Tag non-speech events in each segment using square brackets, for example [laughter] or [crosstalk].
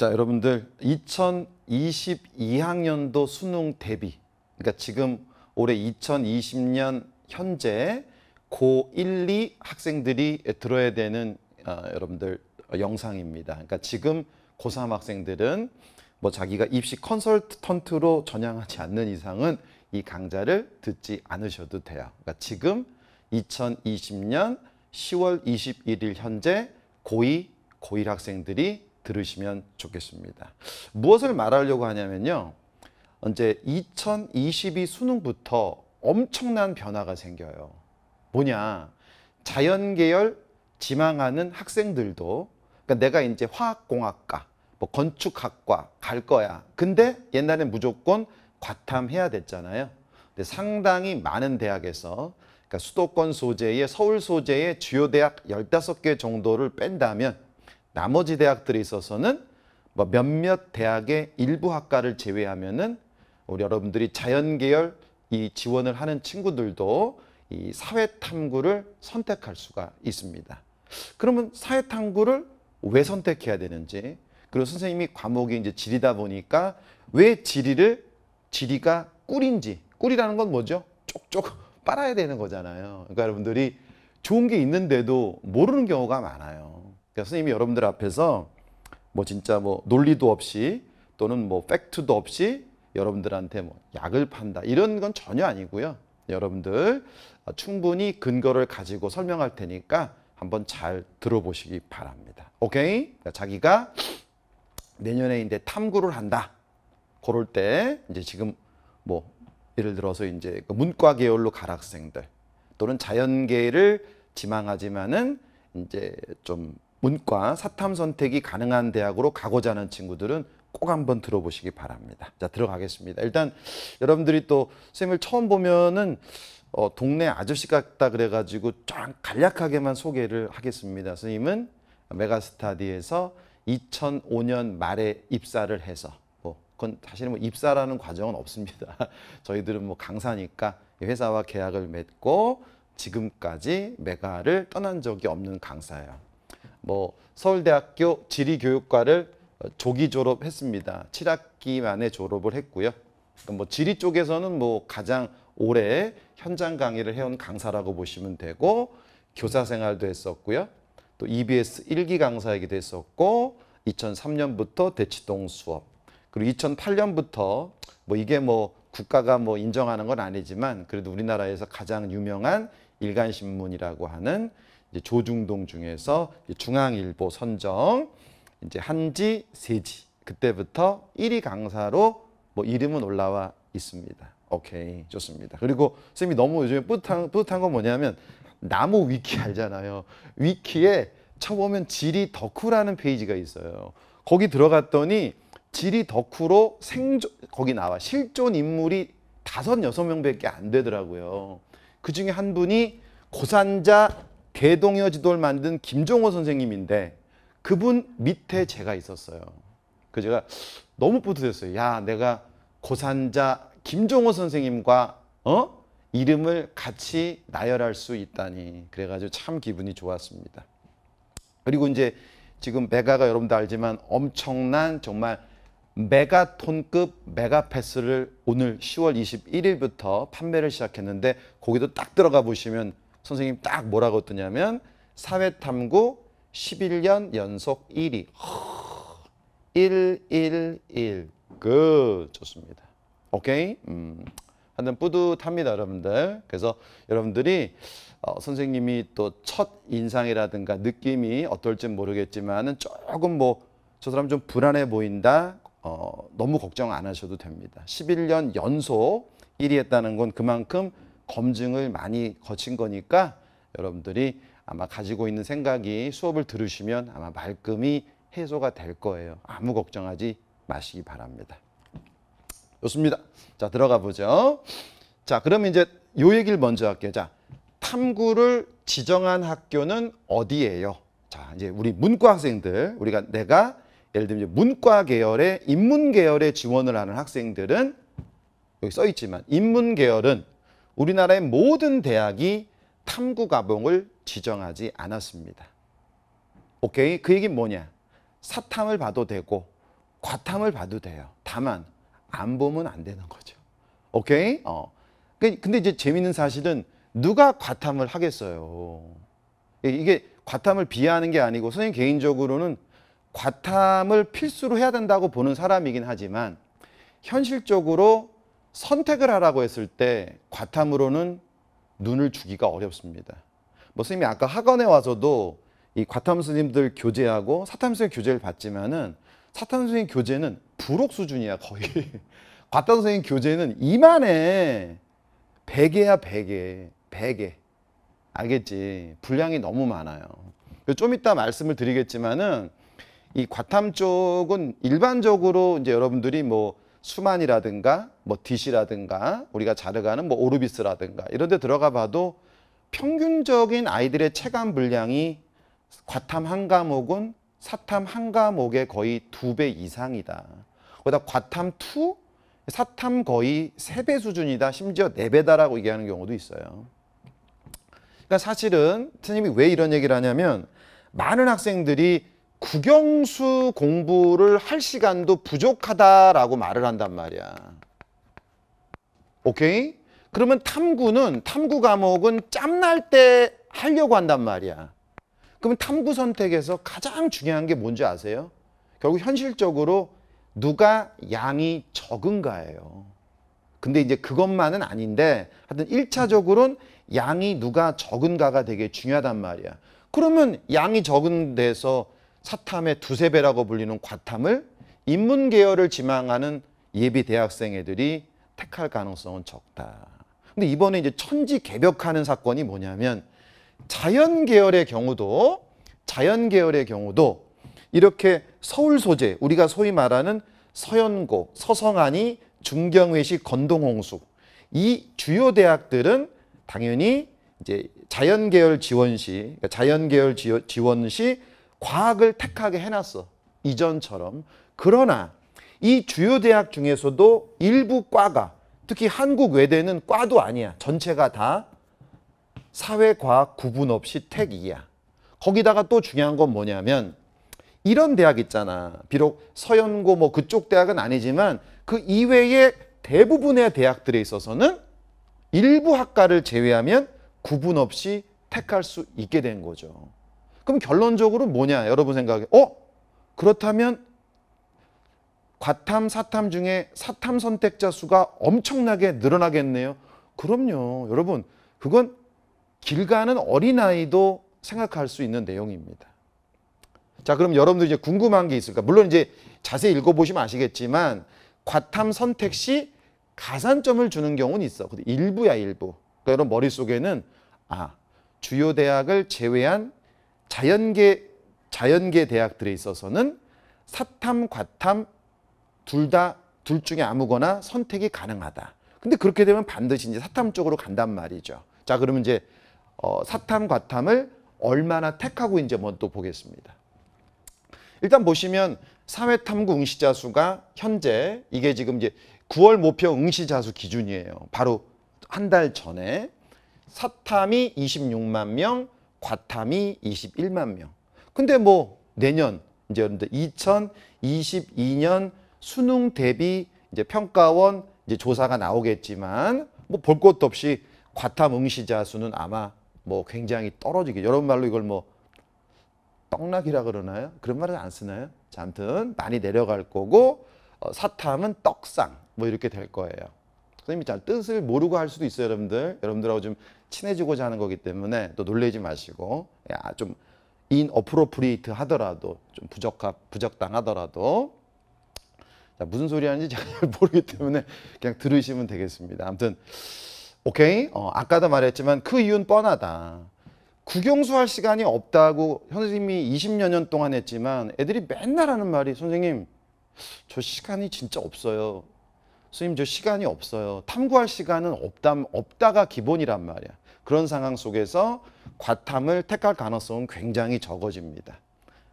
자, 여러분들 2022학년도 수능 대비. 그러니까 지금 올해 2020년 현재 고1, 2 학생들이 들어야 되는 어, 여러분들 영상입니다. 그러니까 지금 고3 학생들은 뭐 자기가 입시 컨설턴트로 전향하지 않는 이상은 이 강좌를 듣지 않으셔도 돼요. 그러니까 지금 2020년 10월 21일 현재 고2, 고1 학생들이 들으시면 좋겠습니다. 무엇을 말하려고 하냐면요. 이제 2022 수능부터 엄청난 변화가 생겨요. 뭐냐? 자연계열 지망하는 학생들도 그러니까 내가 이제 화학공학과, 뭐 건축학과 갈 거야. 근데 옛날엔 무조건 과탐해야 됐잖아요. 근데 상당히 많은 대학에서 그러니까 수도권 소재의 서울 소재의 주요 대학 15개 정도를 뺀다면 나머지 대학들에 있어서는 뭐 몇몇 대학의 일부 학과를 제외하면은 우리 여러분들이 자연계열 이 지원을 하는 친구들도 이 사회탐구를 선택할 수가 있습니다. 그러면 사회탐구를 왜 선택해야 되는지 그리고 선생님이 과목이 이제 지리다 보니까 왜 지리를 지리가 꿀인지 꿀이라는 건 뭐죠? 쪽쪽 빨아야 되는 거잖아요. 그러니까 여러분들이 좋은 게 있는데도 모르는 경우가 많아요. 그러니까 선생님이 여러분들 앞에서 뭐 진짜 뭐 논리도 없이 또는 뭐 팩트도 없이 여러분들한테 뭐 약을 판다 이런 건 전혀 아니고요. 여러분들 충분히 근거를 가지고 설명할 테니까 한번 잘 들어보시기 바랍니다. 오케이? 그러니까 자기가 내년에 이제 탐구를 한다. 그럴 때 이제 지금 뭐 예를 들어서 이제 그 문과 계열로 갈 학생들 또는 자연계를 지망하지만은 이제 좀 문과 사탐 선택이 가능한 대학으로 가고자 하는 친구들은 꼭 한번 들어보시기 바랍니다. 자, 들어가겠습니다. 일단 여러분들이 또 쌤을 처음 보면은 어, 동네 아저씨 같다 그래가지고 쫙 간략하게만 소개를 하겠습니다. 선생님은 메가스타디에서 2005년 말에 입사를 해서 뭐 그건 사실은 뭐 입사라는 과정은 없습니다. [laughs] 저희들은 뭐 강사니까 회사와 계약을 맺고 지금까지 메가를 떠난 적이 없는 강사예요. 뭐 서울대학교 지리교육과를 조기 졸업했습니다. 7학기 만에 졸업을 했고요. 뭐 지리 쪽에서는 뭐 가장 오래 현장 강의를 해온 강사라고 보시면 되고 교사 생활도 했었고요. 또 EBS 1기 강사이기도 했었고 2003년부터 대치동 수업 그리고 2008년부터 뭐 이게 뭐 국가가 뭐 인정하는 건 아니지만 그래도 우리나라에서 가장 유명한 일간신문이라고 하는 조중동 중에서 중앙일보 선정 이제 한지 세지 그때부터 1위 강사로 뭐 이름은 올라와 있습니다. 오케이 좋습니다. 그리고 쌤이 너무 요즘에 뿌듯한 뿌듯한 건 뭐냐면 나무 위키 알잖아요. 위키에 쳐보면 지리 덕후라는 페이지가 있어요. 거기 들어갔더니 지리 덕후로 생존 거기 나와 실존 인물이 다섯 여섯 명밖에 안 되더라고요. 그 중에 한 분이 고산자 개동여 지도를 만든 김종호 선생님인데 그분 밑에 제가 있었어요. 그 제가 너무 뿌듯했어요. 야, 내가 고산자 김종호 선생님과 어? 이름을 같이 나열할 수 있다니. 그래가지고 참 기분이 좋았습니다. 그리고 이제 지금 메가가 여러분도 알지만 엄청난 정말 메가톤급 메가패스를 오늘 10월 21일부터 판매를 시작했는데 거기도 딱 들어가 보시면 선생님 딱 뭐라고 뜨냐면 사회탐구 11년 연속 1위. 111. 그 좋습니다. 오케이? 음. 하여튼 뿌듯합니다, 여러분들. 그래서 여러분들이 어, 선생님이 또 첫 인상이라든가 느낌이 어떨지 모르겠지만은 조금 뭐 저 사람 좀 불안해 보인다. 어, 너무 걱정 안 하셔도 됩니다. 11년 연속 1위 했다는 건 그만큼 검증을 많이 거친 거니까 여러분들이 아마 가지고 있는 생각이 수업을 들으시면 아마 말끔히 해소가 될 거예요. 아무 걱정하지 마시기 바랍니다. 좋습니다. 자, 들어가 보죠. 자, 그럼 이제 요 얘기를 먼저 할게요. 자, 탐구를 지정한 학교는 어디예요? 자, 이제 우리 문과 학생들, 우리가 내가 예를 들면 문과 계열의 인문 계열에 지원을 하는 학생들은 여기 써 있지만 인문 계열은 우리나라의 모든 대학이 탐구 과목을 지정하지 않았습니다. 오케이? 그 얘기는 뭐냐? 사탐을 봐도 되고 과탐을 봐도 돼요. 다만 안 보면 안 되는 거죠. 오케이? 어. 그- 근데 이제 재밌는 사실은 누가 과탐을 하겠어요. 이게 과탐을 비하하는 게 아니고 선생님 개인적으로는 과탐을 필수로 해야 된다고 보는 사람이긴 하지만 현실적으로 선택을 하라고 했을 때 과탐으로는 눈을 주기가 어렵습니다. 뭐 선생님이 아까 학원에 와서도 이 과탐 스님들 교재하고 사탐 스님 교재를 봤지만은 사탐 스님 교재는 부록 수준이야 거의. [laughs] 과탐 선생님 교재는 이만해. 베개야 베개. 베개. 알겠지. 분량이 너무 많아요. 좀 이따 말씀을 드리겠지만은 이 과탐 쪽은 일반적으로 이제 여러분들이 뭐 수만이라든가 뭐 디시라든가 우리가 자르가는 뭐 오르비스라든가 이런 데 들어가 봐도 평균적인 아이들의 체감 분량이 과탐 한 과목은 사탐 한 과목의 거의 두 배 이상이다. 거기다 과탐 2, 사탐 거의 세 배 수준이다. 심지어 네 배다라고 얘기하는 경우도 있어요. 그러니까 사실은 선생님이 왜 이런 얘기를 하냐면 많은 학생들이 국영수 공부를 할 시간도 부족하다라고 말을 한단 말이야. 오케이? 그러면 탐구는 탐구 과목은 짬날 때 하려고 한단 말이야. 그러면 탐구 선택에서 가장 중요한 게 뭔지 아세요? 결국 현실적으로 누가 양이 적은가예요. 근데 이제 그것만은 아닌데 하여튼 1차적으로는 양이 누가 적은가가 되게 중요하단 말이야. 그러면 양이 적은 데서 사탐의 두세 배라고 불리는 과탐을 인문 계열을 지망하는 예비 대학생 애들이 택할 가능성은 적다. 근데 이번에 이제 천지 개벽하는 사건이 뭐냐면 자연 계열의 경우도 자연 계열의 경우도 이렇게 서울 소재 우리가 소위 말하는 서연고, 서성안이, 중경외시, 건동홍수 이 주요 대학들은 당연히 이제 자연 계열 지원 시 그러니까 자연 계열 지원- 지원 시 과학을 택하게 해놨어. 이전처럼. 그러나 이 주요 대학 중에서도 일부 과가 특히 한국 외대는 과도 아니야. 전체가 다 사회과학 구분 없이 택이야. 거기다가 또 중요한 건 뭐냐면 이런 대학 있잖아. 비록 서연고 뭐 그쪽 대학은 아니지만 그 이외의 대부분의 대학들에 있어서는 일부 학과를 제외하면 구분 없이 택할 수 있게 된 거죠. 그럼 결론적으로 뭐냐? 여러분 생각에 어? 그렇다면 과탐, 사탐 중에 사탐 선택자 수가 엄청나게 늘어나겠네요. 그럼요. 여러분, 그건 길 가는 어린아이도 생각할 수 있는 내용입니다. 자, 그럼 여러분들 이제 궁금한 게 있을까? 물론 이제 자세히 읽어보시면 아시겠지만 과탐 선택 시 가산점을 주는 경우는 있어. 근데 일부야, 일부. 그러니까 여러분 머릿속에는 아, 주요 대학을 제외한 자연계 자연계 대학들에 있어서는 사탐, 과탐 둘다둘 중에 아무거나 선택이 가능하다. 근데 그렇게 되면 반드시 이제 사탐 쪽으로 간단 말이죠. 자, 그러면 이제 어, 사탐, 과탐을 얼마나 택하고 이제 한번 또 보겠습니다. 일단 보시면 사회탐구 응시자 수가 현재 이게 지금 이제 9월 목표 응시자 수 기준이에요. 바로 한 달 전에 사탐이 26만 명, 과탐이 21만 명. 근데 뭐 내년 이제 여러분들 2022년 수능 대비 이제 평가원 이제 조사가 나오겠지만 뭐 볼 것도 없이 과탐 응시자 수는 아마 뭐 굉장히 떨어지게 여러분 말로 이걸 뭐 떡락이라 그러나요? 그런 말은 안 쓰나요? 자, 아무튼 많이 내려갈 거고 어, 사탐은 떡상 뭐 이렇게 될 거예요. 선생님이 잘 뜻을 모르고 할 수도 있어요, 여러분들. 여러분들하고 좀 친해지고자 하는 거기 때문에 또 놀래지 마시고 야, 좀 인어프로프리트 하더라도 좀 부적합 부적당하더라도 자, 무슨 소리 하는지 잘 [laughs] 모르기 때문에 그냥 들으시면 되겠습니다. 아무튼 오케이. 어, 아까도 말했지만 그 이유는 뻔하다. 국영수 할 시간이 없다고 선생님이 20여 년 동안 했지만 애들이 맨날 하는 말이 선생님 저 시간이 진짜 없어요. 선생님 저 시간이 없어요. 탐구할 시간은 없다, 없다가 기본이란 말이야. 그런 상황 속에서 과탐을 택할 가능성은 굉장히 적어집니다.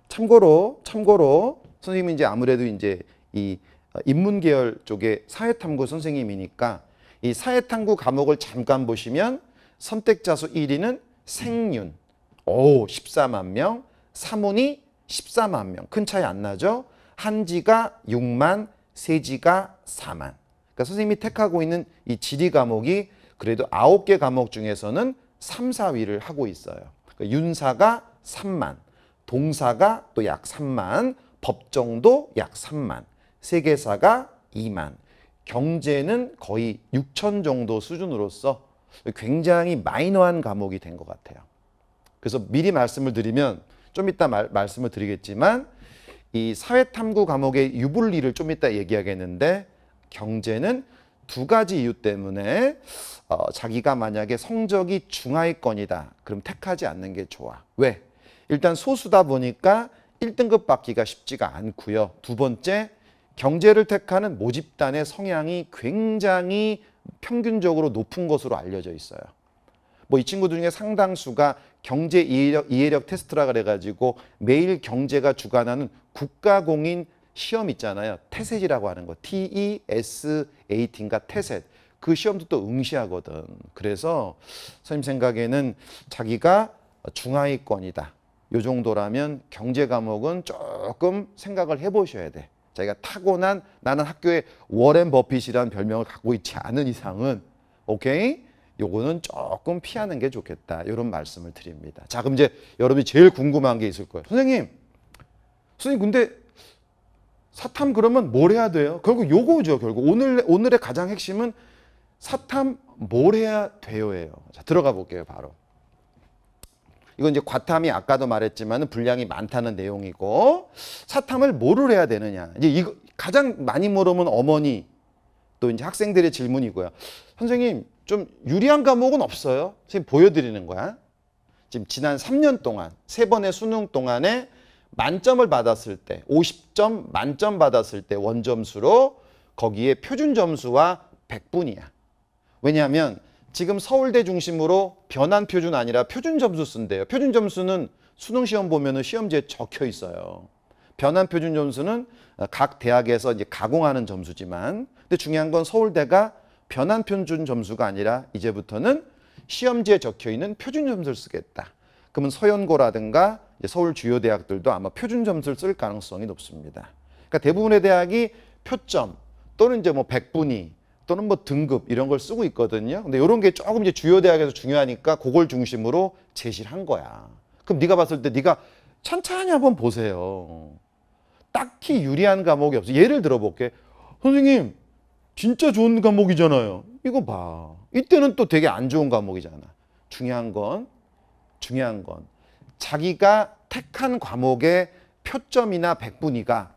참고로 참고로 선생님이 이제 아무래도 이제 이 인문 계열 쪽에 사회탐구 선생님이니까 이 사회탐구 과목을 잠깐 보시면 선택자 수 1위는 생윤. 오, 14만 명. 사문이 14만 명. 큰 차이 안 나죠? 한지가 6만, 세지가 4만. 그러니까 선생님이 택하고 있는 이 지리 과목이 그래도 9개 과목 중에서는 3, 4위를 하고 있어요. 그러니까 윤사가 3만, 동사가 또 약 3만, 법정도 약 3만, 세계사가 2만, 경제는 거의 6천 정도 수준으로서 굉장히 마이너한 과목이 된 것 같아요. 그래서 미리 말씀을 드리면 좀 이따 말, 말씀을 드리겠지만 이 사회탐구 과목의 유불리를 좀 이따 얘기하겠는데 경제는 두 가지 이유 때문에 어, 자기가 만약에 성적이 중하위권이다. 그럼 택하지 않는 게 좋아. 왜? 일단 소수다 보니까 1등급 받기가 쉽지가 않고요. 두 번째, 경제를 택하는 모집단의 성향이 굉장히 평균적으로 높은 것으로 알려져 있어요. 뭐 이 친구들 중에 상당수가 경제 이해력, 이해력 테스트라 그래가지고 매일 경제가 주관하는 국가공인 시험 있잖아요. 태셋이라고 하는 거. T-E-S-A-T인가 태셋. 그 시험도 또 응시하거든. 그래서 선생님 생각에는 자기가 중하위권이다. 요 정도라면 경제 과목은 조금 생각을 해보셔야 돼. 자기가 타고난 나는 학교에 워렌 버핏이라는 별명을 갖고 있지 않은 이상은 오케이? 요거는 조금 피하는 게 좋겠다. 이런 말씀을 드립니다. 자, 그럼 이제 여러분이 제일 궁금한 게 있을 거예요. 선생님, 선생님 근데 사탐 그러면 뭘 해야 돼요? 결국 요거죠. 결국 오늘 오늘의 가장 핵심은 사탐 뭘 해야 돼요예요. 자, 들어가 볼게요. 바로. 이건 이제 과탐이 아까도 말했지만 분량이 많다는 내용이고 사탐을 뭐를 해야 되느냐. 이제 이거 가장 많이 물으면 어머니 또 이제 학생들의 질문이고요. 선생님 좀 유리한 과목은 없어요. 지금 보여드리는 거야. 지금 지난 3년 동안 세 번의 수능 동안에 만점을 받았을 때 50점 만점 받았을 때 원점수로 거기에 표준 점수와 100분이야. 왜냐하면 지금 서울대 중심으로 변환 표준 아니라 표준 점수 쓴대요. 표준 점수는 수능 시험 보면은 시험지에 적혀 있어요. 변환 표준 점수는 각 대학에서 이제 가공하는 점수지만 근데 중요한 건 서울대가 변환 표준 점수가 아니라 이제부터는 시험지에 적혀 있는 표준 점수를 쓰겠다. 그러면 서연고라든가 서울 주요 대학들도 아마 표준 점수를 쓸 가능성이 높습니다. 그러니까 대부분의 대학이 표점 또는 이제 뭐 백분위 또는 뭐 등급 이런 걸 쓰고 있거든요. 근데 이런 게 조금 이제 주요 대학에서 중요하니까 그걸 중심으로 제시를 한 거야. 그럼 네가 봤을 때 네가 천천히 한번 보세요. 딱히 유리한 과목이 없어. 예를 들어볼게. 선생님, 진짜 좋은 과목이잖아요. 이거 봐. 이때는 또 되게 안 좋은 과목이잖아. 중요한 건, 중요한 건 자기가 택한 과목의 표점이나 백분위가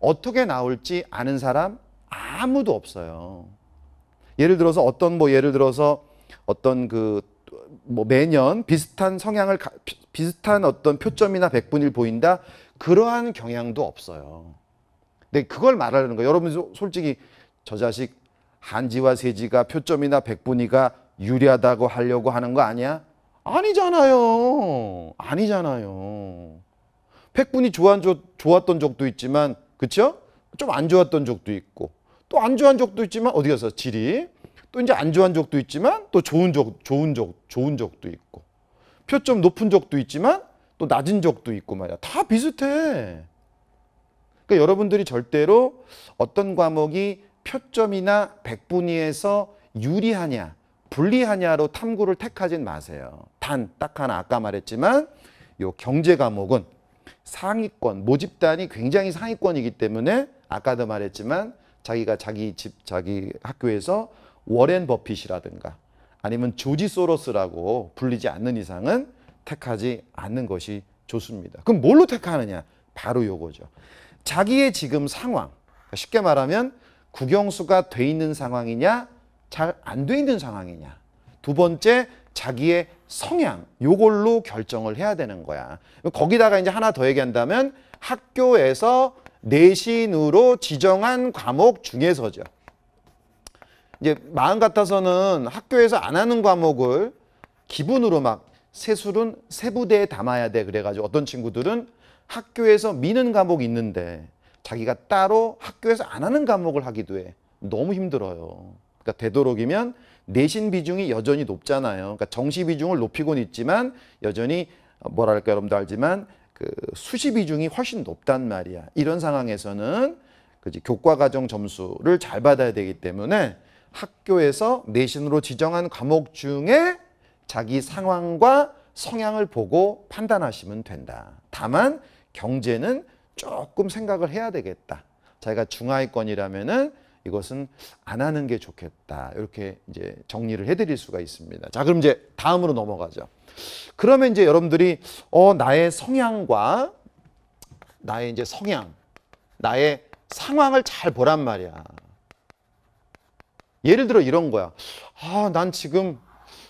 어떻게 나올지 아는 사람 아무도 없어요. 예를 들어서 어떤 뭐 예를 들어서 어떤 그 뭐 매년 비슷한 성향을 가, 비슷한 어떤 표점이나 백분위를 보인다 그러한 경향도 없어요. 근데 그걸 말하는 거예요. 여러분 솔직히 저 자식 한지와 세지가 표점이나 백분위가 유리하다고 하려고 하는 거 아니야? 아니잖아요. 아니잖아요. 좋아, 좋았던 적도 있지만, 그쵸? 좀안 좋았던 적도 있고, 또 안 좋아한 적도 있지만, 어디 가서 질이, 또 이제 안 좋아한 적도 있지만, 또 좋은 적, 좋은 적, 좋은 적도 있고, 표점 높은 적도 있지만, 또 낮은 적도 있고 말이야. 다 비슷해. 그러니까 여러분들이 절대로 어떤 과목이 표점이나 백분위에서 유리하냐, 불리하냐로 탐구를 택하진 마세요. 단, 딱 하나 아까 말했지만 요 경제 과목은 상위권, 모집단이 굉장히 상위권이기 때문에 아까도 말했지만 자기가 자기 집, 자기 학교에서 워렌 버핏이라든가 아니면 조지 소로스라고 불리지 않는 이상은 택하지 않는 것이 좋습니다. 그럼 뭘로 택하느냐? 바로 요거죠. 자기의 지금 상황, 쉽게 말하면 국영수가 돼 있는 상황이냐, 잘 안 돼 있는 상황이냐. 두 번째, 자기의 성향, 요걸로 결정을 해야 되는 거야. 거기다가 이제 하나 더 얘기한다면 학교에서 내신으로 지정한 과목 중에서죠. 이제 마음 같아서는 학교에서 안 하는 과목을 기분으로 막 세술은 세부대에 담아야 돼. 그래가지고 어떤 친구들은 학교에서 미는 과목이 있는데 자기가 따로 학교에서 안 하는 과목을 하기도 해. 너무 힘들어요. 그러니까 되도록이면 내신 비중이 여전히 높잖아요. 그러니까 정시 비중을 높이고는 있지만 여전히 뭐랄까 여러분도 알지만 그 수시 비중이 훨씬 높단 말이야. 이런 상황에서는 그지 교과 과정 점수를 잘 받아야 되기 때문에 학교에서 내신으로 지정한 과목 중에 자기 상황과 성향을 보고 판단하시면 된다. 다만 경제는 조금 생각을 해야 되겠다. 자기가 중하위권이라면은 이것은 안 하는 게 좋겠다. 이렇게 이제 정리를 해드릴 수가 있습니다. 자, 그럼 이제 다음으로 넘어가죠. 그러면 이제 여러분들이 어 나의 성향과 나의 이제 성향, 나의 상황을 잘 보란 말이야. 예를 들어 이런 거야. 아, 난 지금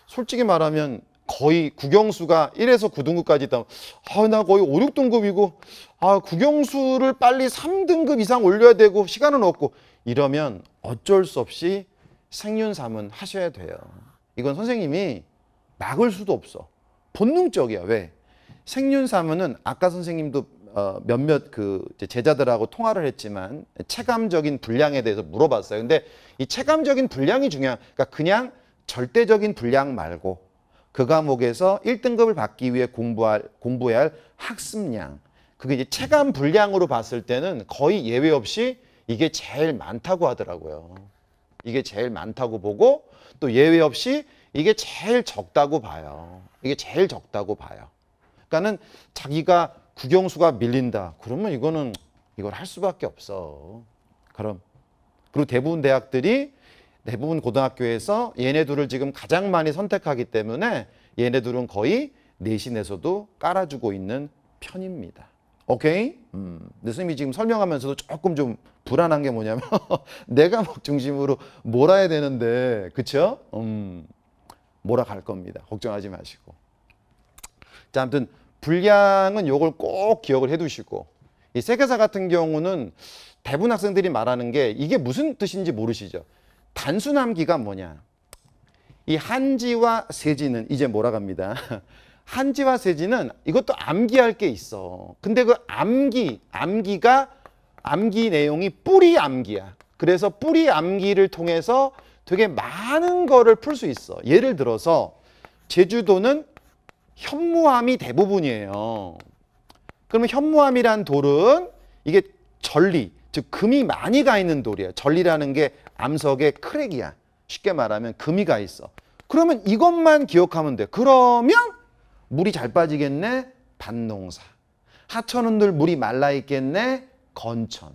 솔직히 말하면 거의 국영수가 1에서 9등급까지 있다. 아, 나 거의 5, 6등급이고, 아, 국영수를 빨리 3등급 이상 올려야 되고, 시간은 없고, 이러면 어쩔 수 없이 생윤삼은 하셔야 돼요. 이건 선생님이 막을 수도 없어. 본능적이야. 왜? 생윤사문은 아까 선생님도 어, 몇몇 그 제자들하고 통화를 했지만 체감적인 분량에 대해서 물어봤어요. 근데 이 체감적인 분량이 중요한 그러니까 그냥 절대적인 분량 말고 그 과목에서 1등급을 받기 위해 공부할 공부해야 할 학습량 그게 이제 체감 분량으로 봤을 때는 거의 예외 없이 이게 제일 많다고 하더라고요. 이게 제일 많다고 보고 또 예외 없이 이게 제일 적다고 봐요. 이게 제일 적다고 봐요. 그러니까는 자기가 국영수가 밀린다. 그러면 이거는 이걸 할 수밖에 없어. 그럼 그리고 대부분 대학들이 대부분 고등학교에서 얘네들을 지금 가장 많이 선택하기 때문에 얘네들은 거의 내신에서도 깔아주고 있는 편입니다. 오케이? 음, 근데 선생님이 지금 설명하면서도 조금 좀 불안한 게 뭐냐면 [laughs] 내가 막 중심으로 몰아야 되는데 그쵸? 음, 몰아갈 겁니다. 걱정하지 마시고. 자, 아무튼 분량은 요걸 꼭 기억을 해 두시고 이 세계사 같은 경우는 대부분 학생들이 말하는 게 이게 무슨 뜻인지 모르시죠. 단순함기가 뭐냐. 이 한지와 세지는 이제 몰아갑니다. [laughs] 한지와 세지는 이것도 암기할 게 있어. 근데 그 암기, 암기가 암기 내용이 뿌리 암기야. 그래서 뿌리 암기를 통해서 되게 많은 거를 풀 수 있어. 예를 들어서 제주도는 현무암이 대부분이에요. 그러면 현무암이란 돌은 이게 전리, 즉 금이 많이 가 있는 돌이에요. 전리라는 게 암석의 크랙이야. 쉽게 말하면 금이 가 있어. 그러면 이것만 기억하면 돼. 그러면 물이 잘 빠지겠네? 밭농사. 하천은 늘 물이 말라 있겠네? 건천.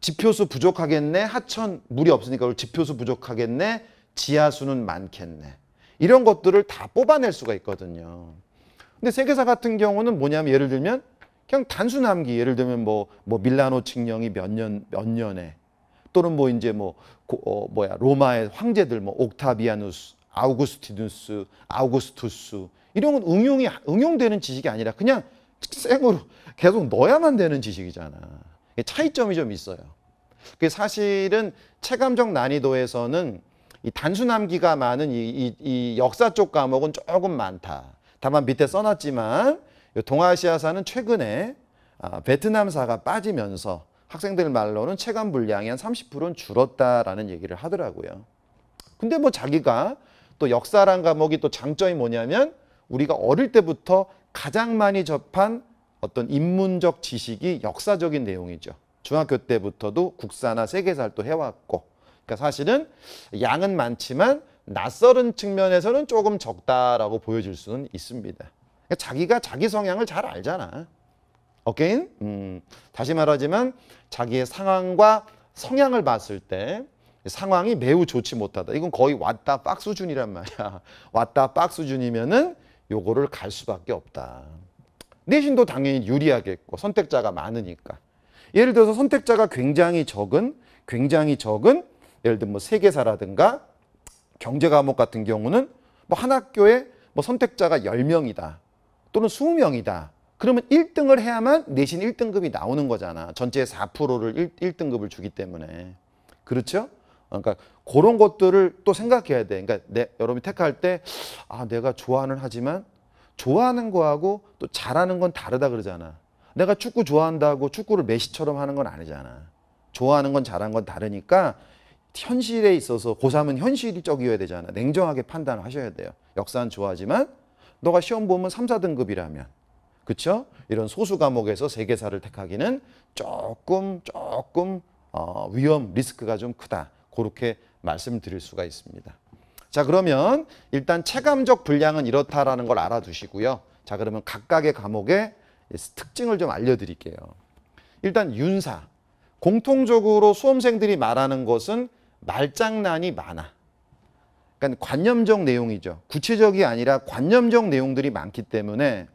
지표수 부족하겠네? 하천 물이 없으니까 지표수 부족하겠네? 지하수는 많겠네. 이런 것들을 다 뽑아낼 수가 있거든요. 근데 세계사 같은 경우는 뭐냐면 예를 들면 그냥 단순 암기 예를 들면 뭐, 뭐 밀라노 칙령이 몇 년, 몇 년에 또는 뭐 이제 뭐, 고, 어, 뭐야, 로마의 황제들 뭐 옥타비아누스, 아우구스티누스, 아우구스투스 이런 건 응용이, 응용되는 지식이 아니라 그냥 생으로 [laughs] 계속 넣어야만 되는 지식이잖아. 차이점이 좀 있어요. 그 사실은 체감적 난이도에서는 이 단순 암기가 많은 이, 이, 이 역사 쪽 과목은 조금 많다. 다만 밑에 써놨지만 동아시아사는 최근에 아, 베트남사가 빠지면서 학생들 말로는 체감 분량이 한 30%는 줄었다라는 얘기를 하더라고요. 근데 뭐 자기가 또 역사란 과목이 또 장점이 뭐냐면 우리가 어릴 때부터 가장 많이 접한 어떤 인문적 지식이 역사적인 내용이죠. 중학교 때부터도 국사나 세계사를 또 해왔고 그러니까 사실은 양은 많지만 낯설은 측면에서는 조금 적다라고 보여질 수는 있습니다. 그러니까 자기가 자기 성향을 잘 알잖아. 오케이? 음, 다시 말하지만 자기의 상황과 성향을 봤을 때 상황이 매우 좋지 못하다. 이건 거의 왔다 빡 수준이란 말이야. [laughs] 왔다 빡 수준이면은 요거를 갈 수밖에 없다. 내신도 당연히 유리하겠고 선택자가 많으니까. 예를 들어서 선택자가 굉장히 적은 굉장히 적은 예를 들면 뭐 세계사라든가 경제 과목 같은 경우는 뭐 한 학교에 뭐 선택자가 10명이다. 또는 20명이다. 그러면 1등을 해야만 내신 1등급이 나오는 거잖아. 전체의 4%를 1, 등급을 주기 때문에. 그렇죠? 그러니까 그런 것들을 또 생각해야 돼. 그러니까 내, 여러분이 택할 때 아, 내가 좋아하는 하지만 좋아하는 거하고 또 잘하는 건 다르다 그러잖아. 내가 축구 좋아한다고 축구를 메시처럼 하는 건 아니잖아. 좋아하는 건 잘하는 건 다르니까 현실에 있어서 고3은 현실적이어야 되잖아. 냉정하게 판단을 하셔야 돼요. 역사는 좋아하지만 너가 시험 보면 3, 4등급이라면 그렇죠? 이런 소수 과목에서 세계사를 택하기는 조금 조금 어, 위험 리스크가 좀 크다. 그렇게 말씀드릴 수가 있습니다. 자 그러면 일단 체감적 분량은 이렇다라는 걸 알아두시고요. 자 그러면 각각의 과목의 특징을 좀 알려드릴게요. 일단 윤사 공통적으로 수험생들이 말하는 것은 말장난이 많아. 그러니까 관념적 내용이죠. 구체적이 아니라 관념적 내용들이 많기 때문에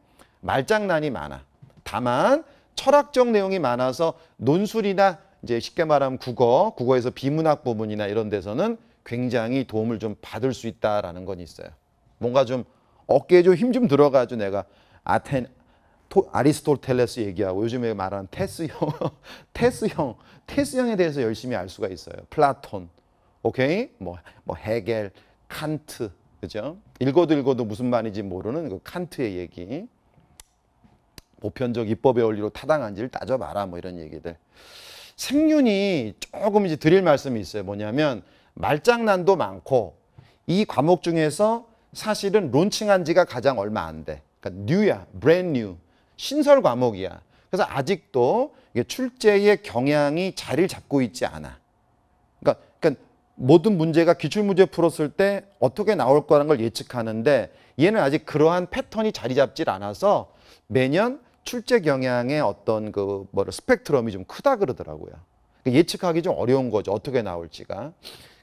말장난이 많아. 다만 철학적 내용이 많아서 논술이나 이제 쉽게 말하면 국어, 국어에서 비문학 부분이나 이런 데서는 굉장히 도움을 좀 받을 수 있다라는 건 있어요. 뭔가 좀 어깨에 좀 힘 좀 들어가지고 내가 아텐 토, 아리스토텔레스 얘기하고 요즘에 말하는 테스형, [laughs] 테스형, 테스형에 대해서 열심히 알 수가 있어요. 플라톤, 오케이, 뭐, 뭐 헤겔, 칸트, 그죠? 읽어도 읽어도 무슨 말인지 모르는 그 칸트의 얘기. 보편적 입법의 원리로 타당한지를 따져봐라 뭐 이런 얘기들. 생윤이 조금 이제 드릴 말씀이 있어요. 뭐냐면 말장난도 많고 이 과목 중에서 사실은 론칭한 지가 가장 얼마 안 돼. 그러니까 new야, new. 신설 과목이야. 그래서 아직도 출제의 경향이 자리를 잡고 있지 않아. 그러니까, 그러니까 모든 문제가 기출문제 풀었을 때 어떻게 나올 거라는 걸 예측하는데 얘는 아직 그러한 패턴이 자리 잡질 않아서 매년 출제 경향의 어떤 그 뭐를 스펙트럼이 좀 크다 그러더라고요. 그러니까 예측하기 좀 어려운 거죠. 어떻게 나올지가.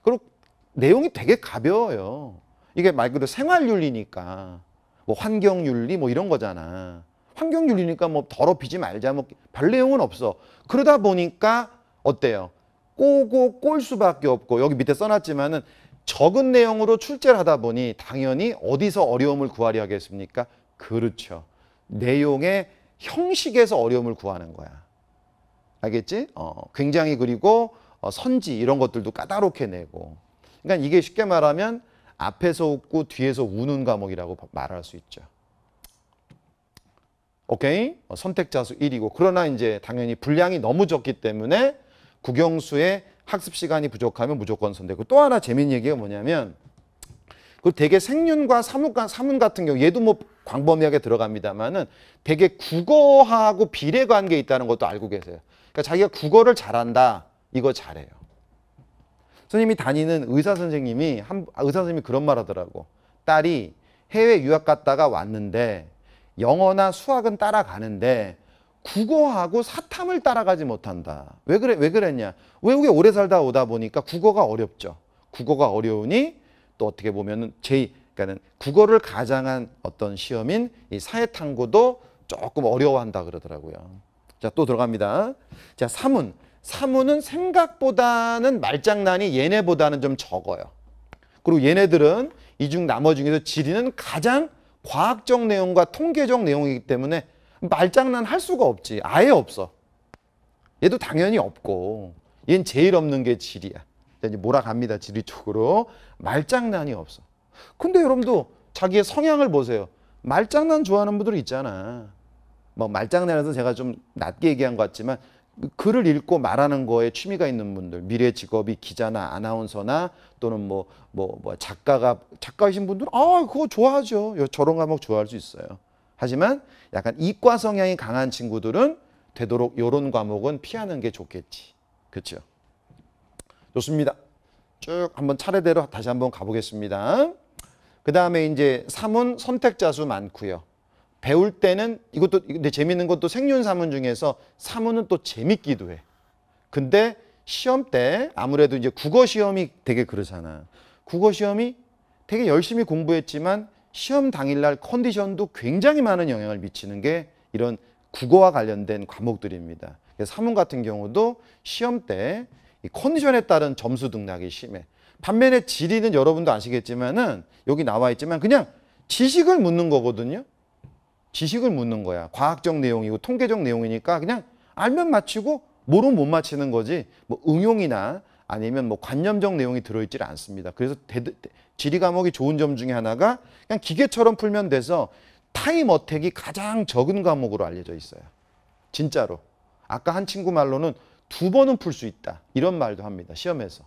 그리고 내용이 되게 가벼워요. 이게 말 그대로 생활윤리니까 뭐 환경윤리 뭐 이런 거잖아. 환경윤리니까 뭐 더럽히지 말자 뭐 별 내용은 없어. 그러다 보니까 어때요? 꼬고 꼴 수밖에 없고 여기 밑에 써놨지만은 적은 내용으로 출제를 하다 보니 당연히 어디서 어려움을 구하려 하겠습니까? 그렇죠. 내용의 형식에서 어려움을 구하는 거야. 알겠지? 어, 굉장히 그리고 어, 선지 이런 것들도 까다롭게 내고. 그러니까 이게 쉽게 말하면 앞에서 웃고 뒤에서 우는 과목이라고 말할 수 있죠. 오케이? 어, 선택자 수 1이고 그러나 이제 당연히 분량이 너무 적기 때문에 국영수의 학습 시간이 부족하면 무조건 선택고 또 하나 재미있는 얘기가 뭐냐면 그 되게 생윤과 사문과 사문 같은 경우 얘도 뭐 광범위하게 들어갑니다만은 되게 국어하고 비례 관계 있다는 것도 알고 계세요. 그러니까 자기가 국어를 잘한다 이거 잘해요. 선생님이 다니는 의사 선생님이 한 의사 선생님이 그런 말 하더라고. 딸이 해외 유학 갔다가 왔는데 영어나 수학은 따라가는데 국어하고 사탐을 따라가지 못한다. 왜 그래? 왜 그랬냐? 외국에 오래 살다 오다 보니까 국어가 어렵죠. 국어가 어려우니 또 어떻게 보면은 제 그러니까는 국어를 가장한 어떤 시험인 이 사회탐구도 조금 어려워한다 그러더라고요. 자, 또 들어갑니다. 자, 사문. 사문은 생각보다는 말장난이 얘네보다는 좀 적어요. 그리고 얘네들은 이 중 나머지 중에서 지리는 가장 과학적 내용과 통계적 내용이기 때문에 말장난 할 수가 없지. 아예 없어. 얘도 당연히 없고 얘는 제일 없는 게 지리야. 이제 몰아갑니다. 지리 쪽으로. 말장난이 없어. 근데 여러분도 자기의 성향을 보세요. 말장난 좋아하는 분들 있잖아. 뭐 말장난에서 제가 좀 낮게 얘기한 것 같지만 글을 읽고 말하는 거에 취미가 있는 분들, 미래 직업이 기자나 아나운서나 또는 뭐, 뭐, 뭐 작가가, 작가이신 분들은 아, 그거 좋아하죠. 저런 과목 좋아할 수 있어요. 하지만 약간 이과 성향이 강한 친구들은 되도록 이런 과목은 피하는 게 좋겠지. 그렇죠? 좋습니다. 쭉 한번 차례대로 다시 한번 가보겠습니다. 그 다음에 이제 사문 선택자 수 많고요. 배울 때는 이것도 근데 재밌는 것도 생륜 사문 중에서 사문은 또 재밌기도 해. 근데 시험 때 아무래도 이제 국어 시험이 되게 그러잖아. 국어 시험이 되게 열심히 공부했지만 시험 당일날 컨디션도 굉장히 많은 영향을 미치는 게 이런 국어와 관련된 과목들입니다. 사문 같은 경우도 시험 때 컨디션에 따른 점수 등락이 심해. 반면에 지리는 여러분도 아시겠지만은 여기 나와 있지만 그냥 지식을 묻는 거거든요. 지식을 묻는 거야. 과학적 내용이고 통계적 내용이니까 그냥 알면 맞히고 모르면 못 맞히는 거지. 뭐 응용이나 아니면 뭐 관념적 내용이 들어있질 않습니다. 그래서 대, 지리 과목이 좋은 점 중에 하나가 그냥 기계처럼 풀면 돼서 time attack이 가장 적은 과목으로 알려져 있어요. 진짜로. 아까 한 친구 말로는 두 번은 풀 수 있다. 이런 말도 합니다. 시험에서.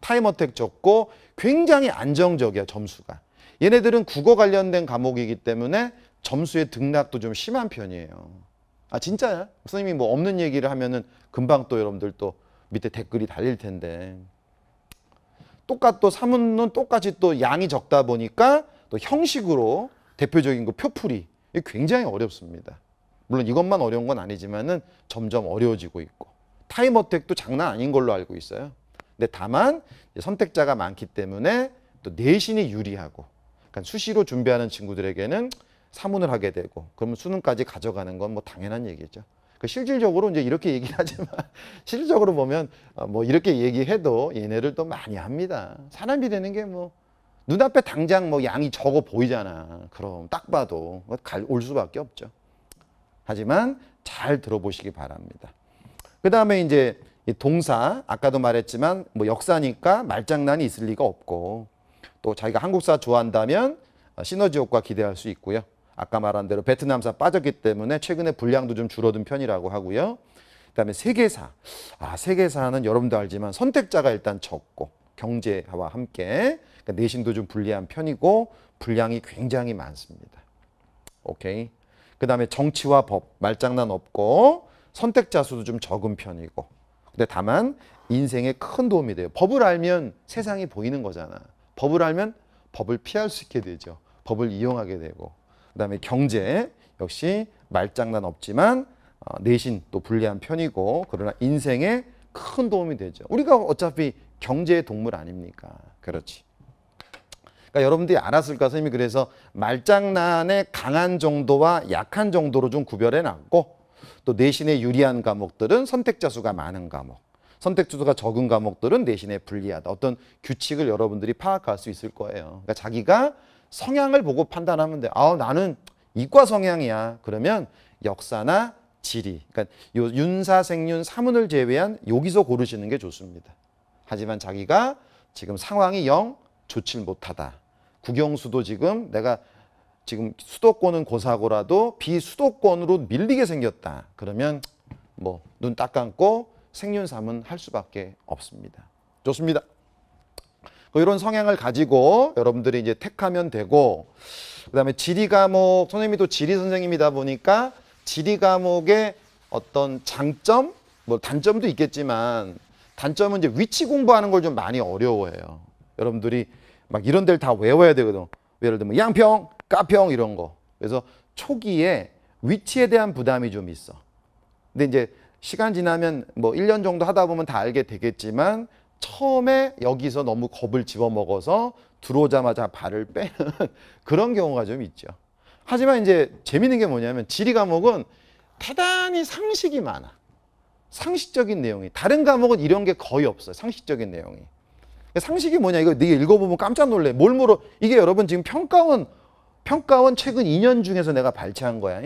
time attack 적고 굉장히 안정적이야 점수가. 얘네들은 국어 관련된 과목이기 때문에 점수의 등락도 좀 심한 편이에요. 아 진짜야? 선생님이 뭐 없는 얘기를 하면은 금방 또 여러분들 또 밑에 댓글이 달릴 텐데 똑같 또 사문은 똑같이 또 양이 적다 보니까 또 형식으로 대표적인 거 표풀이 이게 굉장히 어렵습니다. 물론 이것만 어려운 건 아니지만은 점점 어려워지고 있고 타임 어택도 장난 아닌 걸로 알고 있어요. 근데 다만 선택자가 많기 때문에 또 내신이 유리하고 그러니까 수시로 준비하는 친구들에게는 사문을 하게 되고 그러면 수능까지 가져가는 건 뭐 당연한 얘기죠. 그 실질적으로 이제 이렇게 얘기를 하지만 [laughs] 실질적으로 보면 어, 뭐 이렇게 얘기해도 얘네를 또 많이 합니다. 사람이 되는 게 뭐 눈앞에 당장 뭐 양이 적어 보이잖아. 그럼 딱 봐도 갈, 올 수밖에 없죠. 하지만 잘 들어보시기 바랍니다. 그 다음에 이제 이 동사 아까도 말했지만 뭐 역사니까 말장난이 있을 리가 없고 또 자기가 한국사 좋아한다면 어, 시너지 효과 기대할 수 있고요. 아까 말한 대로 베트남사 빠졌기 때문에 최근에 분량도 좀 줄어든 편이라고 하고요. 그다음에 세계사. 아, 세계사는 여러분도 알지만 선택자가 일단 적고 경제와 함께 그러니까 내신도 좀 불리한 편이고 분량이 굉장히 많습니다. 오케이. 그다음에 정치와 법 말장난 없고 선택자 수도 좀 적은 편이고. 근데 다만 인생에 큰 도움이 돼요. 법을 알면 세상이 보이는 거잖아. 법을 알면 법을 피할 수 있게 되죠. 법을 이용하게 되고. 그다음에 경제 역시 말장난 없지만 어, 내신 또 불리한 편이고 그러나 인생에 큰 도움이 되죠. 우리가 어차피 경제의 동물 아닙니까? 그렇지. 그러니까 여러분들이 알았을까 선생님이 그래서 말장난의 강한 정도와 약한 정도로 좀 구별해 놨고 또 내신에 유리한 과목들은 선택자 수가 많은 과목 선택자 수가 적은 과목들은 내신에 불리하다 어떤 규칙을 여러분들이 파악할 수 있을 거예요 그러니까 자기가 성향을 보고 판단하면 돼. 아, 나는 이과 성향이야. 그러면 역사나 지리. 그러니까 요 윤사 생윤 사문을 제외한 여기서 고르시는 게 좋습니다. 하지만 자기가 지금 상황이 영 좋질 못하다. 국영수도 지금 내가 지금 수도권은 고사고라도 비수도권으로 밀리게 생겼다. 그러면 뭐 눈 딱 감고 생윤삼은 할 수밖에 없습니다. 좋습니다. 뭐 이런 성향을 가지고 여러분들이 이제 택하면 되고 그다음에 지리 과목 선생님이 또 지리 선생님이다 보니까 지리 과목의 어떤 장점 뭐 단점도 있겠지만 단점은 이제 위치 공부하는 걸 좀 많이 어려워해요. 여러분들이 막 이런 데를 다 외워야 되거든. 예를 들면 양평, 가평 이런 거. 그래서 초기에 위치에 대한 부담이 좀 있어. 근데 이제 시간 지나면 뭐 1년 정도 하다 보면 다 알게 되겠지만 처음에 여기서 너무 겁을 집어먹어서 들어오자마자 발을 빼는 [laughs] 그런 경우가 좀 있죠. 하지만 이제 재밌는 게 뭐냐면 지리 과목은 대단히 상식이 많아. 상식적인 내용이. 다른 과목은 이런 게 거의 없어요. 상식적인 내용이. 상식이 뭐냐? 이거 네가 읽어보면 깜짝 놀래. 뭘 물어? 이게 여러분 지금 평가원, 평가원 최근 2년 중에서 내가 발췌한 거야.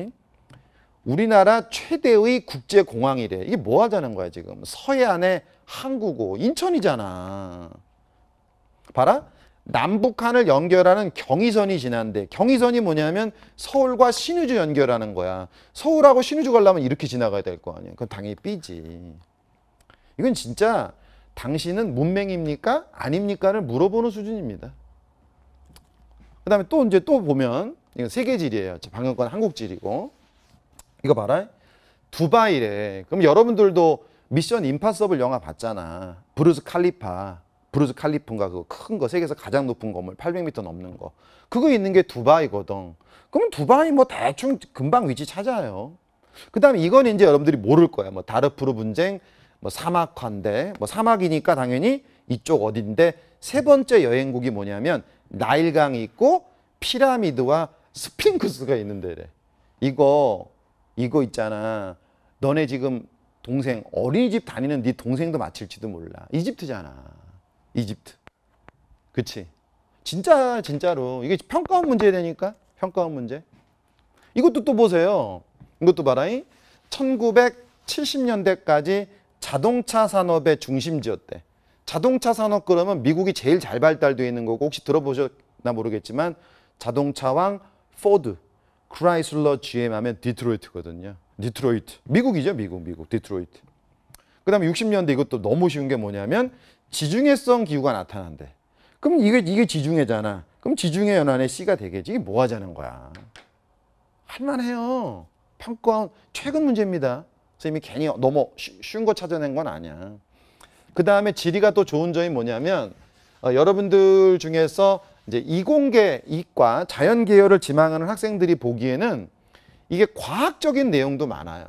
우리나라 최대의 국제공항이래. 이게 뭐 하자는 거야, 지금. 서해안에 항구고, 인천이잖아. 봐라. 남북한을 연결하는 경의선이 지난데, 경의선이 뭐냐면 서울과 신의주 연결하는 거야. 서울하고 신의주 가려면 이렇게 지나가야 될 거 아니야. 그건 당연히 삐지. 이건 진짜 당신은 문맹입니까? 아닙니까를 물어보는 수준입니다. 그 다음에 또 이제 또 보면, 이건 세계지리예요. 방금 건 한국지리고. 이거 봐라. 두바이래. 그럼 여러분들도 Mission Impossible 영화 봤잖아. 부르즈 칼리파. 부르즈 칼리프인가 그거 큰 거 세계에서 가장 높은 건물 800m 넘는 거. 그거 있는 게 두바이거든. 그럼 두바이 뭐 대충 금방 위치 찾아요. 그 다음에 이건 이제 여러분들이 모를 거야. 뭐 다르푸르 분쟁, 뭐 사막화인데 뭐 사막이니까 당연히 이쪽 어딘데 세 번째 여행국이 뭐냐면 나일강이 있고 피라미드와 스핑크스가 있는 데래. 이거 이거 있잖아. 너네 지금 동생 어린이집 다니는 네 동생도 맞힐지도 몰라. 이집트잖아. 이집트. 그치? 진짜 진짜로 이게 평가원 문제 되니까 평가원 문제. 이것도 또 보세요. 이것도 봐라잉. 1970년대까지 자동차 산업의 중심지였대. 자동차 산업 그러면 미국이 제일 잘 발달되어 있는 거고 혹시 들어보셨나 모르겠지만 자동차왕 포드, 크라이슬러 GM 하면 디트로이트거든요. 디트로이트. 미국이죠, 미국, 미국. 디트로이트. 그다음에 60년대 이것도 너무 쉬운 게 뭐냐면 지중해성 기후가 나타난대. 그럼 이게 이게 지중해잖아. 그럼 지중해 연안의 C가 되겠지. 이게 뭐 하자는 거야. 할만해요. 평가 최근 문제입니다. 선생님이 괜히 너무 쉬- 쉬운 거 찾아낸 건 아니야. 그 다음에 지리가 또 좋은 점이 뭐냐면 어, 여러분들 중에서 이제 이공계, 이과, 자연 계열을 지망하는 학생들이 보기에는 이게 과학적인 내용도 많아요.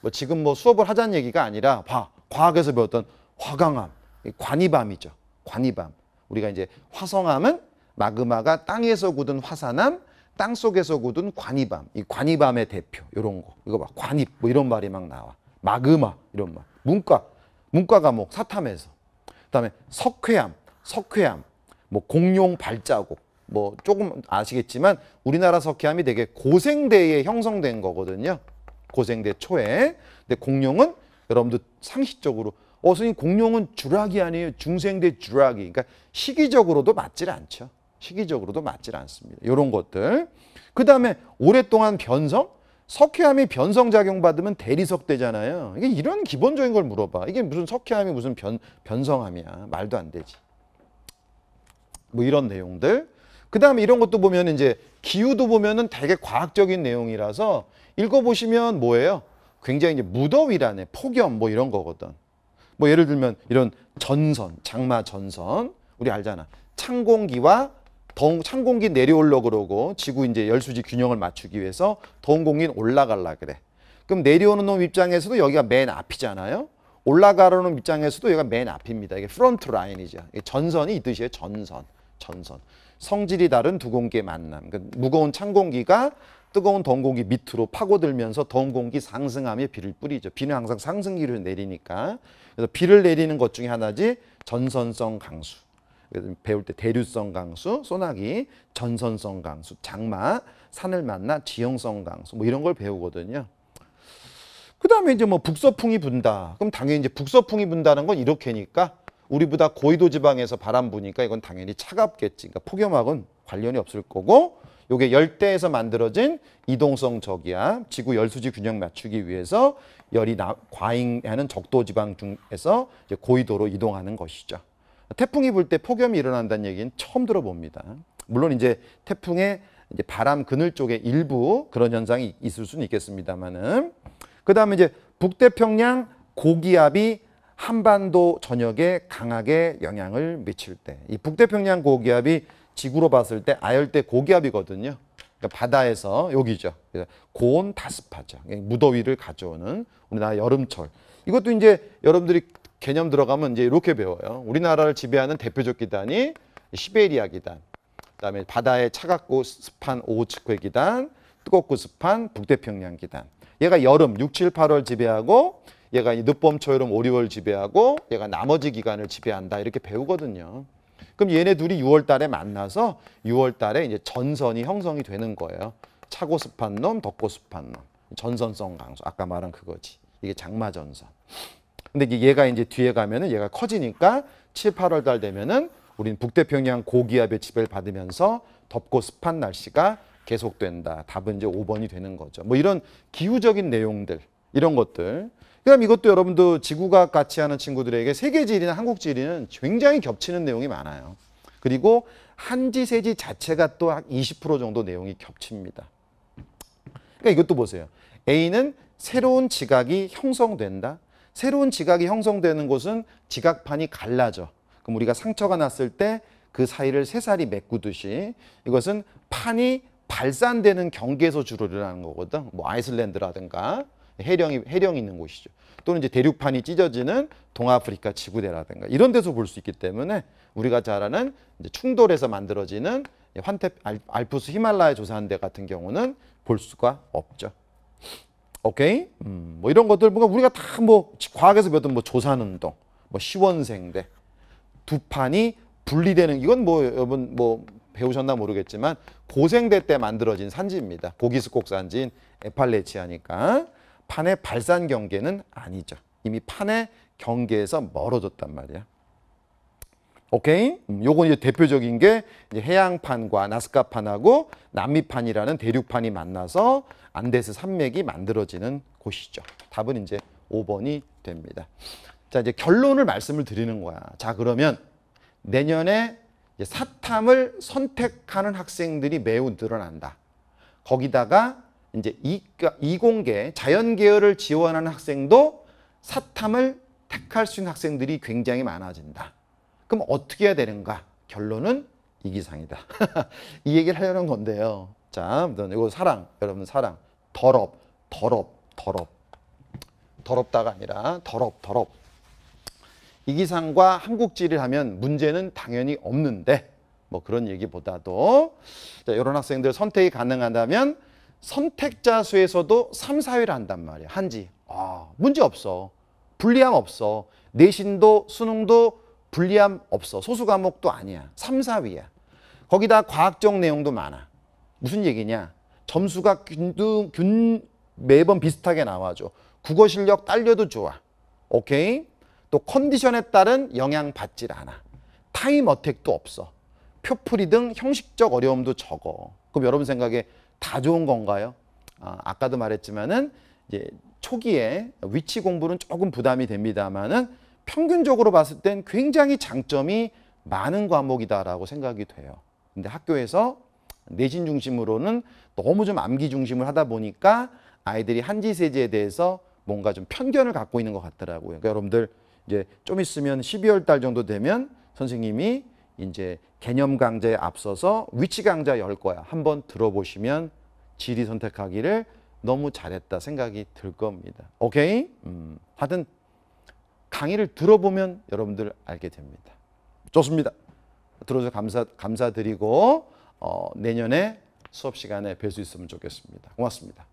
뭐 지금 뭐 수업을 하자는 얘기가 아니라 봐 과학에서 배웠던 화강암, 이 관이밤이죠. 관이밤. 우리가 이제 화성암은 마그마가 땅에서 굳은 화산암, 땅 속에서 굳은 관이밤. 이 관이밤의 대표 이런 거. 이거 봐 관입 뭐 이런 말이 막 나와. 마그마 이런 말. 문과 문과 과목 사탐에서. 그다음에 석회암, 석회암, 뭐 공룡 발자국, 뭐 조금 아시겠지만 우리나라 석회암이 되게 고생대에 형성된 거거든요. 고생대 초에. 근데 공룡은 여러분들 상식적으로 어 선생님 공룡은 주라기 아니에요. 중생대 주라기. 그러니까 시기적으로도 맞질 않죠. 시기적으로도 맞질 않습니다. 이런 것들. 그다음에 오랫동안 변성 석회암이 변성 작용 받으면 대리석 되잖아요. 이게 이런 기본적인 걸 물어봐. 이게 무슨 석회암이 무슨 변 변성암이야. 말도 안 되지. 뭐 이런 내용들. 그 다음에 이런 것도 보면 이제 기후도 보면은 되게 과학적인 내용이라서 읽어보시면 뭐예요? 굉장히 이제 무더위라네, 폭염 뭐 이런 거거든. 뭐 예를 들면 이런 전선, 장마 전선. 우리 알잖아. 찬 공기와 더운 찬 공기 내려올려 그러고 지구 이제 열수지 균형을 맞추기 위해서 더운 공기는 올라갈라 그래. 그럼 내려오는 놈 입장에서도 여기가 맨 앞이잖아요. 올라가는 놈 입장에서도 여기가 맨 앞입니다. 이게 front line이죠. 전선이 이 뜻이에요. 전선. 전선. 성질이 다른 두 공기의 만남. 그러니까 무거운 찬 공기가 뜨거운 더운 공기 밑으로 파고들면서 더운 공기 상승하며 비를 뿌리죠. 비는 항상 상승기류로 내리니까. 그래서 비를 내리는 것 중에 하나지 전선성 강수. 배울 때 대류성 강수, 소나기, 전선성 강수, 장마, 산을 만나 지형성 강수 뭐 이런 걸 배우거든요. 그다음에 이제 뭐 북서풍이 분다. 그럼 당연히 이제 북서풍이 분다는 건 이렇게니까 우리보다 고위도 지방에서 바람 부니까 이건 당연히 차갑겠지. 그러니까 폭염하고는 관련이 없을 거고 요게 열대에서 만들어진 이동성 저기압, 지구 열수지 균형 맞추기 위해서 열이 나, 과잉하는 적도 지방 중에서 고위도로 이동하는 것이죠. 태풍이 불 때 폭염이 일어난다는 얘기는 처음 들어봅니다. 물론 이제 태풍의 이제 바람 그늘 쪽에 일부 그런 현상이 있을 수는 있겠습니다만은 그 다음에 이제 북태평양 고기압이 한반도 전역에 강하게 영향을 미칠 때 이 북태평양 고기압이 지구로 봤을 때 아열대 고기압이거든요. 그러니까 바다에서 여기죠. 고온 다습하죠. 무더위를 가져오는 우리나라 여름철. 이것도 이제 여러분들이 개념 들어가면 이제 이렇게 배워요. 우리나라를 지배하는 대표적 기단이 시베리아 기단. 그다음에 바다에 차갑고 습한 오호츠크 기단, 뜨겁고 습한 북태평양 기단. 얘가 여름 6, 7, 8월 지배하고 얘가 이 늦봄, 초여름, 5, 6월 지배하고 얘가 나머지 기간을 지배한다 이렇게 배우거든요. 그럼 얘네 둘이 6월 달에 만나서 6월 달에 이제 전선이 형성이 되는 거예요. 차고 습한 놈, 덥고 습한 놈. 전선성 강수. 아까 말한 그거지. 이게 장마 전선. 근데 얘가 이제 뒤에 가면은 얘가 커지니까 7, 8월 달 되면은 우린 북태평양 고기압의 지배를 받으면서 덥고 습한 날씨가 계속된다. 답은 이제 5번이 되는 거죠. 뭐 이런 기후적인 내용들, 이런 것들. 그다음 이것도 여러분도 지구과학 같이 하는 친구들에게 세계 지리나 한국 지리는 굉장히 겹치는 내용이 많아요. 그리고 한지 세지 자체가 또 한 20% 정도 내용이 겹칩니다. 그러니까 이것도 보세요. A는 새로운 지각이 형성된다. 새로운 지각이 형성되는 곳은 지각판이 갈라져. 그럼 우리가 상처가 났을 때 그 사이를 새살이 메꾸듯이 이것은 판이 발산되는 경계에서 주로 일어나는 거거든. 뭐 아이슬란드라든가 해령이 해령이 있는 곳이죠. 또는 이제 대륙판이 찢어지는 동아프리카 지구대라든가 이런 데서 볼 수 있기 때문에 우리가 잘 아는 충돌에서 만들어지는 환태 알- 알프스 히말라야 데 같은 경우는 볼 수가 없죠. 오케이? 음, 뭐 이런 것들 뭔가 우리가 다 뭐 과학에서 배웠던 뭐 조산운동, 뭐 시원생대, 두 판이 분리되는 이건 뭐 여러분 뭐 배우셨나 모르겠지만 고생대 때 만들어진 산지입니다. 고기스콕 산지인 에팔레치아니까 판의 발산 경계는 아니죠. 이미 판의 경계에서 멀어졌단 말이야. 오케이? 음, 요건 이제 대표적인 게 이제 해양판과 나스카판하고 남미판이라는 대륙판이 만나서 안데스 산맥이 만들어지는 곳이죠. 답은 이제 5번이 됩니다. 자, 이제 결론을 말씀을 드리는 거야. 자, 그러면 내년에 사탐을 선택하는 학생들이 매우 늘어난다. 거기다가 이제 이공계 자연 계열을 지원하는 학생도 사탐을 택할 수 있는 학생들이 굉장히 많아진다. 그럼 어떻게 해야 되는가? 결론은 이기상이다. [laughs] 이 얘기를 하려는 건데요. 자, 이거 사랑, 여러분 사랑, 더럽, 더럽, 더럽, 더럽다가 아니라 더럽, 더럽. 이기상과 한국지를 하면 문제는 당연히 없는데 뭐 그런 얘기보다도 자, 이런 학생들 선택이 가능하다면 선택자 수에서도 3, 4위를 한단 말이야. 한지. 아, 문제 없어. 불리함 없어. 내신도 수능도 불리함 없어. 소수 과목도 아니야. 3, 4위야. 거기다 과학적 내용도 많아. 무슨 얘기냐? 점수가 균, 균 매번 비슷하게 나와줘. 국어 실력 딸려도 좋아. 오케이? 또 컨디션에 따른 영향 받질 않아. 타임 어택도 없어. 표풀이 등 형식적 어려움도 적어. 그럼 여러분 생각에 다 좋은 건가요? 아, 아까도 말했지만은 이제 초기에 위치 공부는 조금 부담이 됩니다만은 평균적으로 봤을 땐 굉장히 장점이 많은 과목이다라고 생각이 돼요. 근데 학교에서 내신 중심으로는 너무 좀 암기 중심을 하다 보니까 아이들이 한지 세제에 대해서 뭔가 좀 편견을 갖고 있는 것 같더라고요. 그러니까 여러분들 이제 좀 있으면 12월 달 정도 되면 선생님이 이제 개념 강좌에 앞서서 위치 강좌 열 거야. 한번 들어보시면 지리 선택하기를 너무 잘했다 생각이 들 겁니다. 오케이? 음, 하여튼 강의를 들어보면 여러분들 알게 됩니다. 좋습니다. 들어줘서 감사, 감사드리고 어, 내년에 수업 시간에 뵐 수 있으면 좋겠습니다. 고맙습니다.